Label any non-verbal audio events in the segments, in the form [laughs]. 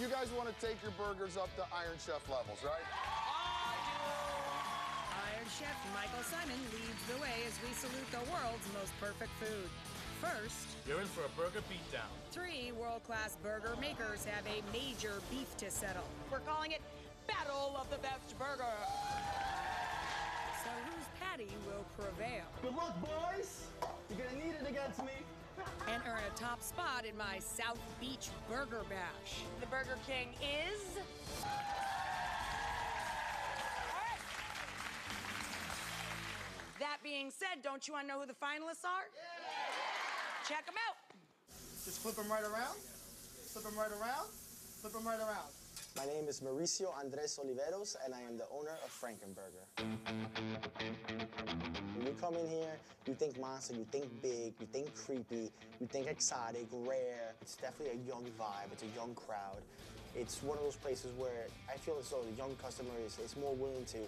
you guys want to take your burgers up to Iron Chef levels, right? I do. Iron Chef Michael Symon leads the way as we salute the world's most perfect food. First, You're in for a burger beatdown. three world class burger makers have a major beef to settle. We're calling it Battle of the Best Burger. So, whose patty will prevail Good luck, boys. You're gonna need it against me. And earn a top spot in my South Beach Burger Bash? The Burger King is. That being said, don't you want to know who the finalists are? Check them out. Just flip them right around. Flip them right around. Flip them right around. My name is Mauricio Andres Oliveros, and I am the owner of Frankenburger. When you come in here, you think monster, you think big, you think creepy, you think exotic, rare. It's definitely a young vibe, it's a young crowd. It's one of those places where I feel as though the young customer is, is more willing to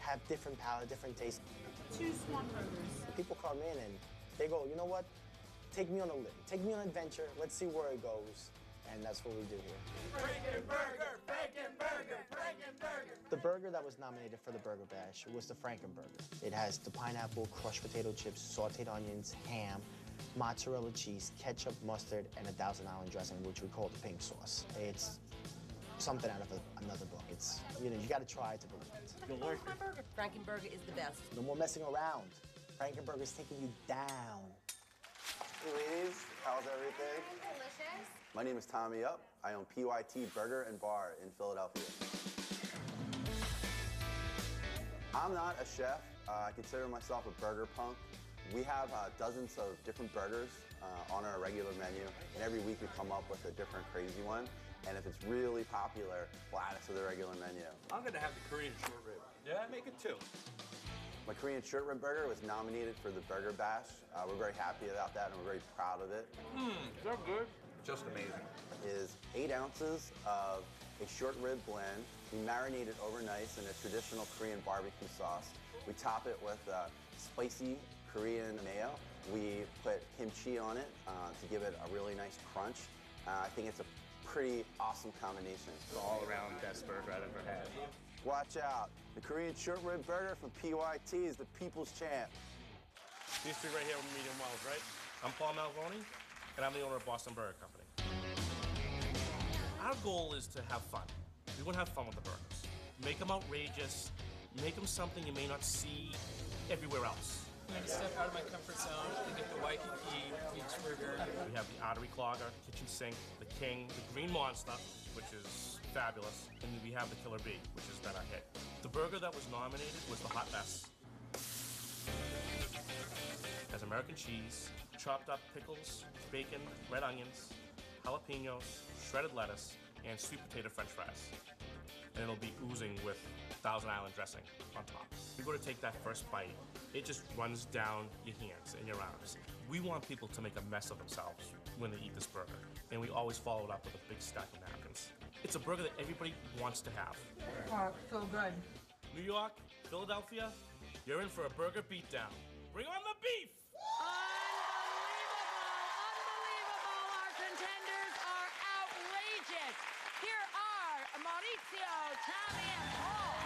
have different palate, different taste. Two swan burgers. People come in and they go, you know what? Take me on a take me on an adventure, let's see where it goes. And that's what we do here. The burger that was nominated for the Burger Bash was the Frankenburger. It has the pineapple, crushed potato chips, sauteed onions, ham, mozzarella cheese, ketchup, mustard, and a Thousand Island dressing, which we call the pink sauce. It's something out of a, another book. It's, you know, you gotta try to believe it. Frankenburger is the best. No more messing around. Frankenburger is taking you down. Ladies, how's everything? Delicious. My name is Tommy Up. I own PYT Burger and Bar in Philadelphia. I'm not a chef. Uh, I consider myself a burger punk. We have uh, dozens of different burgers uh, on our regular menu, and every week we come up with a different crazy one. And if it's really popular, we'll add it to the regular menu. I'm gonna have the Korean short rib. Yeah, make it two. My Korean short rib burger was nominated for the Burger Bash. Uh, we're very happy about that, and we're very proud of it. Is that good? Just amazing. is eight ounces of a short rib blend. We marinate it overnight in a traditional Korean barbecue sauce. We top it with uh, spicy Korean mayo. We put kimchi on it uh, to give it a really nice crunch. Uh, I think it's a pretty awesome combination. All around best burger I've ever had. Watch out. The Korean short rib burger from PYT is the people's champ. These three right here are medium wells, right? I'm Paul Malvoni, and I'm the owner of Boston Burger Company. Our goal is to have fun. We want to have fun with the burgers. Make them outrageous. Make them something you may not see everywhere else. I'm gonna step out of my comfort zone and get the Waikiki beach burger. We have the artery clogger, kitchen sink, the king, the green monster, which is fabulous, and then we have the killer bee, which has been a hit. The burger that was nominated was the hot mess. Has American cheese, chopped up pickles, bacon, red onions, jalapenos, shredded lettuce, and sweet potato french fries. And it'll be oozing with Thousand Island dressing on top. You're going to take that first bite, it just runs down your hands and your arms. We want people to make a mess of themselves when they eat this burger, and we always follow it up with a big stack of napkins. It's a burger that everybody wants to have. Oh, so good. New York, Philadelphia, you're in for a burger beatdown. Bring on the beef! Contenders are outrageous. Here are Maurizio, Tommy, and Paul.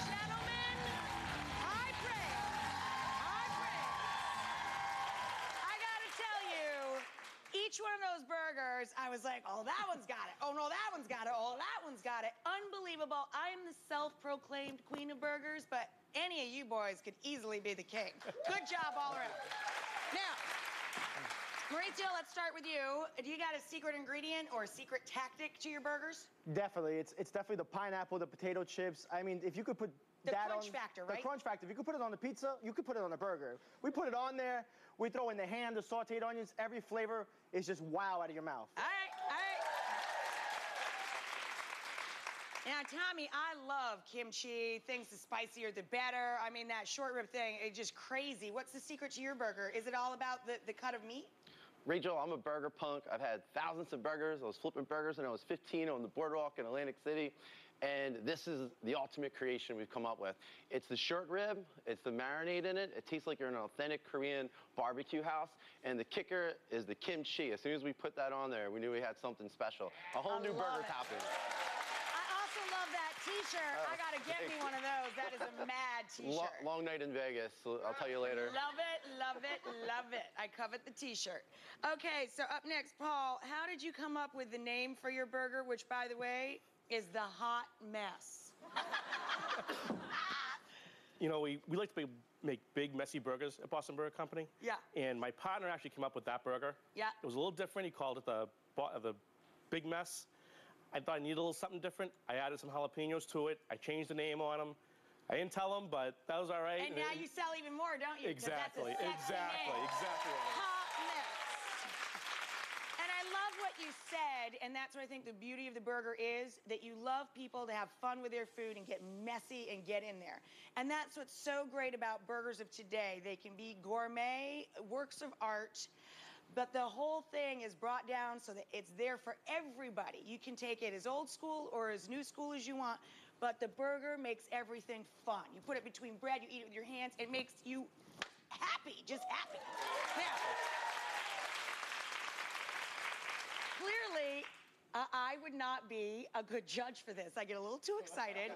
Gentlemen, high praise. High praise. I gotta tell you, each one of those burgers, I was like, oh, that one's got it. Oh, no, that one's got it. Oh, that one's got it. Unbelievable. I'm the self-proclaimed queen of burgers, but any of you boys could easily be the king. Good job all around. Now, Maurizio, let's start with you. Do you got a secret ingredient or a secret tactic to your burgers? Definitely. It's, it's definitely the pineapple, the potato chips. I mean, if you could put The that crunch on, factor, right? The crunch factor. If you could put it on the pizza, you could put it on a burger. We put it on there. We throw in the ham, the sauteed onions. Every flavor is just wow out of your mouth. All right, all right. Now, Tommy, I love kimchi. Things the spicier, the better. I mean, that short rib thing, it's just crazy. What's the secret to your burger? Is it all about the, the cut of meat? Rachel, I'm a burger punk. I've had thousands of burgers. I was flipping burgers when I was 15 on the boardwalk in Atlantic City. And this is the ultimate creation we've come up with. It's the short rib, it's the marinade in it. It tastes like you're in an authentic Korean barbecue house. And the kicker is the kimchi. As soon as we put that on there, we knew we had something special. A whole I new burger it. topping. I also love that T-shirt. Oh, I gotta get me one of those. That is a mad [laughs] T-shirt. long night in Vegas. I'll tell you later. Love it, love it, love it. I covet the T-shirt. Okay, so up next, Paul. How did you come up with the name for your burger, which, by the way, is the Hot Mess? [laughs] You know, we, we like to be, make big, messy burgers at Boston Burger Company. Yeah. And my partner actually came up with that burger. Yeah. It was a little different. He called it the, the Big Mess. I thought I needed a little something different. I added some jalapenos to it. I changed the name on them. I didn't tell them, but that was all right. And now you sell even more, don't you? 'Cause that's a Exactly, exactly, name. exactly. Hot Mess. And I love what you said, and that's what I think the beauty of the burger is that you love people to have fun with their food and get messy and get in there. And that's what's so great about burgers of today. They can be gourmet works of art. But the whole thing is brought down so that it's there for everybody. You can take it as old school or as new school as you want, but the burger makes everything fun. You put it between bread, you eat it with your hands, it makes you happy, just happy. Now, clearly, uh, I would not be a good judge for this. I get a little too excited.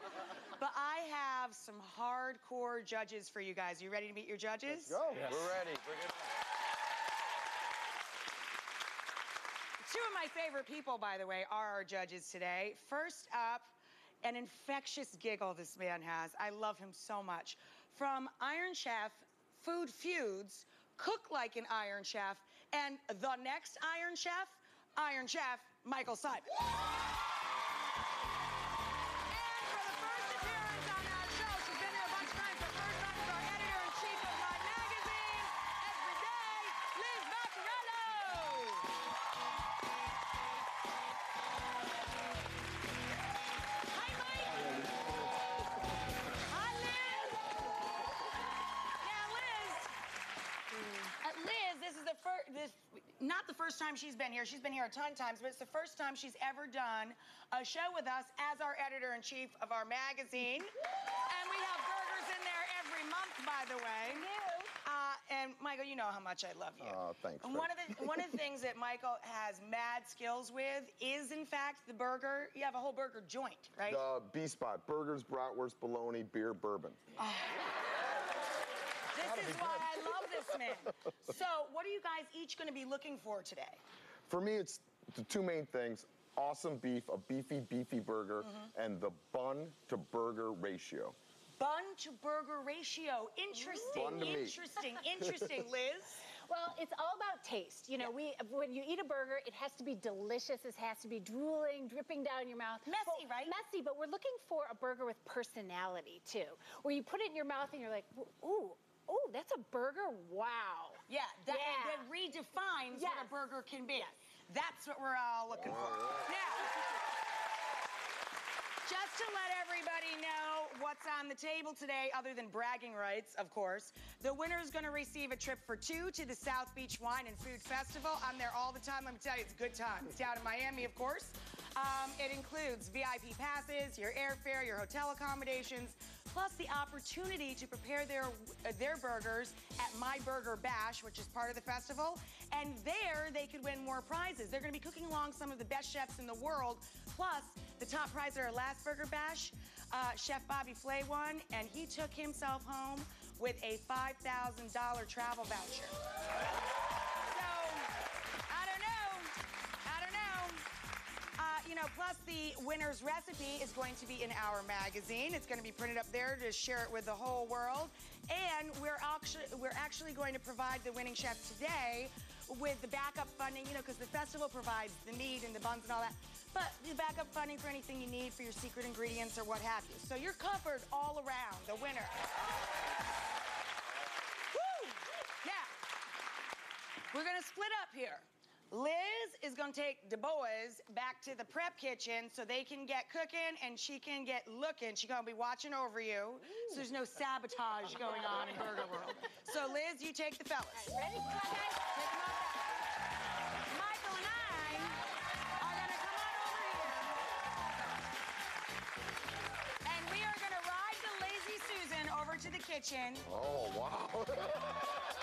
but I have some hardcore judges for you guys. You ready to meet your judges? Let's Go. Yes. We're ready. Bring it on. Two of my favorite people, by the way, are our judges today. First up, an infectious giggle this man has. I love him so much. From Iron Chef, Food Feuds, Cook Like an Iron Chef, and the next Iron Chef, Iron Chef Michael Symon. First time she's been here. She's been here a ton of times, but it's the first time she's ever done a show with us as our editor in chief of our magazine. and we have burgers in there every month, by the way. Uh, and Michael, you know how much I love you. Aw, thanks, And Fred. one of the one of the things that Michael has mad skills with is, in fact, the burger. You have a whole burger joint, right? The B spot burgers, bratwurst, bologna, beer, bourbon. This is why I love this man. So, what are you guys each going to be looking for today? For me, it's the two main things awesome beef, a beefy, beefy burger, Mm-hmm. and the bun to burger ratio. Bun to burger ratio. Interesting. Bun to meat. interesting. Interesting, [laughs] Liz. Well, it's all about taste. You know, we when you eat a burger, it has to be delicious. It has to be drooling, dripping down your mouth. Messy, But- right? Messy, but we're looking for a burger with personality too, where you put it in your mouth and you're like, ooh, ooh, that's a burger. Wow. Yeah, that, Yeah. that redefines what a burger can be. That's what we're all looking for. Now, just to let everybody know what's on the table today, other than bragging rights, of course, the winner is going to receive a trip for two to the South Beach Wine and Food Festival. I'm there all the time. Let me tell you, it's a good time. It's down in Miami, of course. Um, it includes VIP passes, your airfare, your hotel accommodations, plus the opportunity to prepare their uh, their burgers at My Burger Bash, which is part of the festival. And there, they could win more prizes. They're going to be cooking along some of the best chefs in the world. Plus, the top prize at our last Burger Bash, uh, Chef Bobby Flay won, and he took himself home with a $5,000 travel voucher. Plus the winner's recipe is going to be in our magazine. It's going to be printed up there to share it with the whole world. And we're actually we're actually going to provide the winning chef today with the backup funding, you know, because the festival provides the meat and the buns and all that. But the backup funding for anything you need for your secret ingredients or what have you. So you're covered all around, the winner. Woo! Now, we're gonna split up here. Liz is gonna take the boys back to the prep kitchen so they can get cooking and she can get looking. She's gonna be watching over you. Ooh. So there's no sabotage going on in Burger World. So Liz, you take the fellas. Right, ready? Come on, guys. Take them out Michael and I are gonna come on over here. And we are gonna ride the lazy Susan over to the kitchen. Oh wow. [laughs]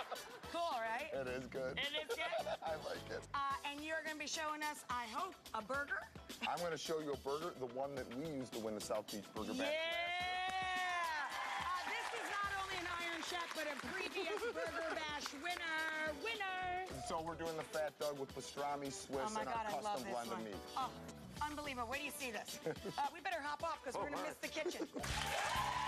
Cool, right? it is good. It is good? I like it. Uh, and you're going to be showing us, I hope, a burger. I'm going to show you a burger, the one that we used to win the South Beach Burger Yeah! Bash. Uh, this is not only an Iron Chef, but a previous [laughs] Burger Bash winner. Winner! So we're doing the Fat Dog with pastrami, Swiss, Oh my and God, our I love custom blend one. of meat. Oh, unbelievable. Where do you see this. [laughs] Uh, we better hop off because we're going to miss the kitchen. [laughs]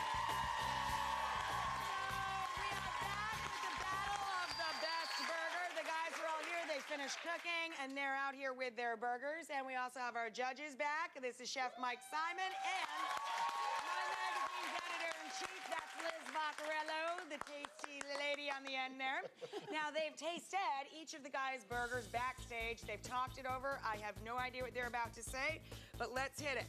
finished cooking and they're out here with their burgers. And we also have our judges back. This is Chef Mike Symon and my magazine's editor in chief. That's Liz Vaccariello, the tasty lady on the end there. Now they've tasted each of the guys' burgers backstage. They've talked it over. I have no idea what they're about to say, but let's hit it.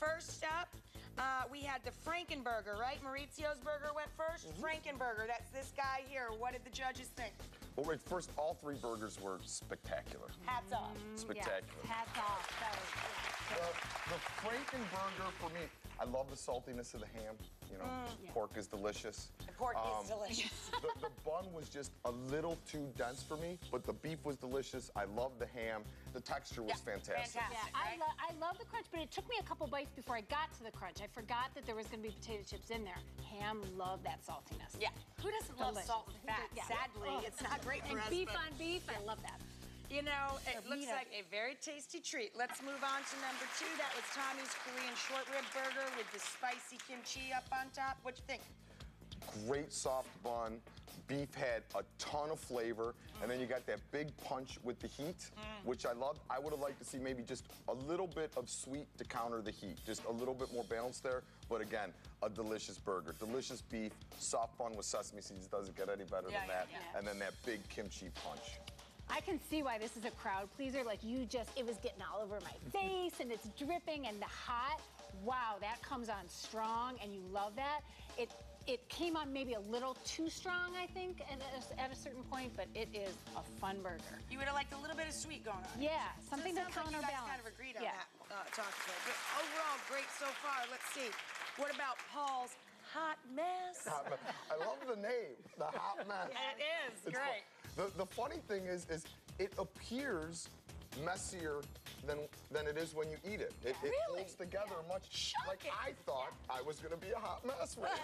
First up, uh, we had the Frankenburger, right? Maurizio's burger went 1st Frankenburger, that's this guy here. What did the judges think? Well, wait, first, all three burgers were spectacular. Hats off. Spectacular. Hats off. That was The, the Frankenburger for me, I love the saltiness of the ham. You know, pork is delicious. The pork Um, is delicious. [laughs] The, the bun was just a little too dense for me, but the beef was delicious. I love the ham. The texture was Yeah, fantastic. fantastic. Yeah, I, lo- I love the crunch, but it took me a couple bites before I got to the crunch. I forgot that there was going to be potato chips in there. Ham, love that saltiness. Yeah. Who doesn't love Delicious. salt and fat? Yeah. Sadly, Oh. it's not great for And us. beef but- on beef, I love that. You know, it Or looks like a very tasty treat. Let's move on to number two. That was Tommy's Korean short rib burger with the spicy kimchi up on top. What you think? Great soft bun. Beef had a ton of flavor, and then you got that big punch with the heat, Mm. which I loved. I would have liked to see maybe just a little bit of sweet to counter the heat, just a little bit more balance there. But again, a delicious burger, delicious beef, soft bun with sesame seeds doesn't get any better Yeah, than yeah, that, yeah. and then that big kimchi punch. I can see why this is a crowd pleaser. Like you just, it was getting all over my [laughs] face and it's dripping and the hot. Wow, that comes on strong and you love that. It it came on maybe a little too strong, I think, at a, at a certain point, but it is a fun burger. You would have liked a little bit of sweet going on. Yeah, something it to sounds like you guys kind of agreed on Yeah. that uh, talking about. But overall, great so far. Let's see. What about Paul's hot mess? I love the name, the hot [laughs] mess. It is It's great. The, the funny thing is, is it appears messier than than it is when you eat it. It, it Really? holds together much like I thought I was gonna be a hot mess with. [laughs]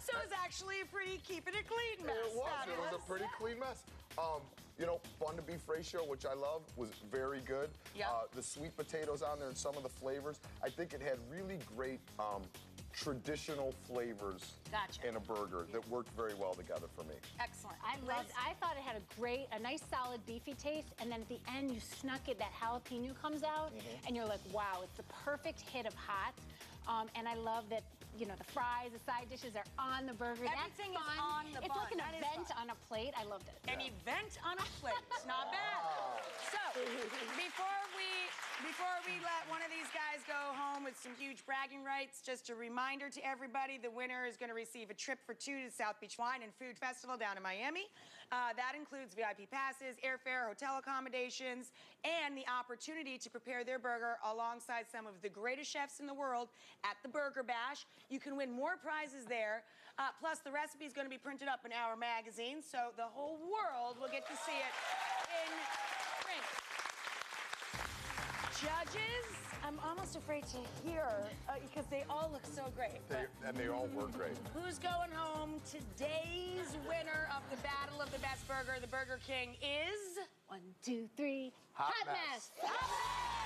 So it's actually a pretty keeping it clean mess. It was. It was a pretty clean mess. Um, you know, bun to beef ratio, which I love, was very good. Yeah. Uh, the sweet potatoes on there and some of the flavors. I think it had really great um, traditional flavors Gotcha. in a burger that worked very well together for me. Excellent. I loved. I thought it had a great, a nice solid beefy taste, and then at the end you snuck it. That jalapeno comes out, Mm-hmm. and you're like, wow, it's the perfect hit of hot. Um, and I love that. You know, the fries, the side dishes are on the burger. Everything is That's fun. on the It's like bun. an That is event on a plate. I loved it. An event on a plate. It's not [laughs] bad. So before we before we let one of these guys go home with some huge bragging rights, just a reminder to everybody: the winner is going to receive a trip for two to South Beach Wine and Food Festival down in Miami. Uh, that includes VIP passes, airfare, hotel accommodations, and the opportunity to prepare their burger alongside some of the greatest chefs in the world at the Burger Bash. You can win more prizes there. Uh, plus, the recipe is going to be printed up in our magazine, so the whole world will get to see it in print. Judges, I'm almost afraid to hear uh, because they all look so great. They, and they all work great. Who's going home? Today's winner of the Battle of the Best Burger, the Burger King, is. One, two, three. Hot Hot mess. mess.